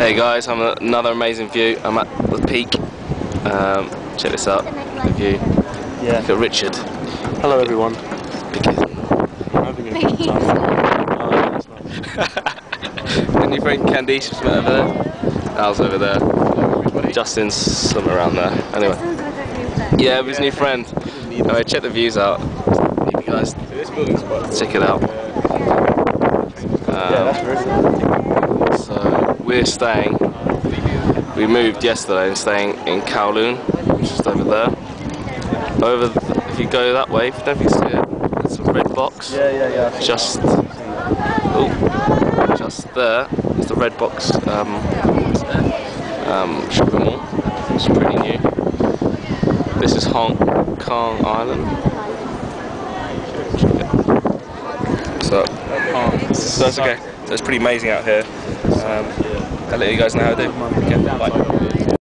Hey guys, I'm at another amazing view. I'm at the peak. Um, check this out. The view. Yeah. Look at Richard. Hello everyone. Because I'm having a good time. Oh, that's nice. and your friend Candice was over there. Al's over there. Justin's somewhere around there. Anyway. Yeah, with his new friend. Anyway, check the views out. You guys check it out. Yeah, that's Um, very so we're staying. We moved yesterday and staying in Kowloon, which is just over there. Over, th- if you go that way, if you don't you see it, it's a red box. Yeah, yeah, yeah. Just, oh, just there is the red box um, um, shopping mall. It's pretty new. This is Hong Kong Island. So, so that's okay. So it's pretty amazing out here. Um, I'll let you guys know how. Okay, bye.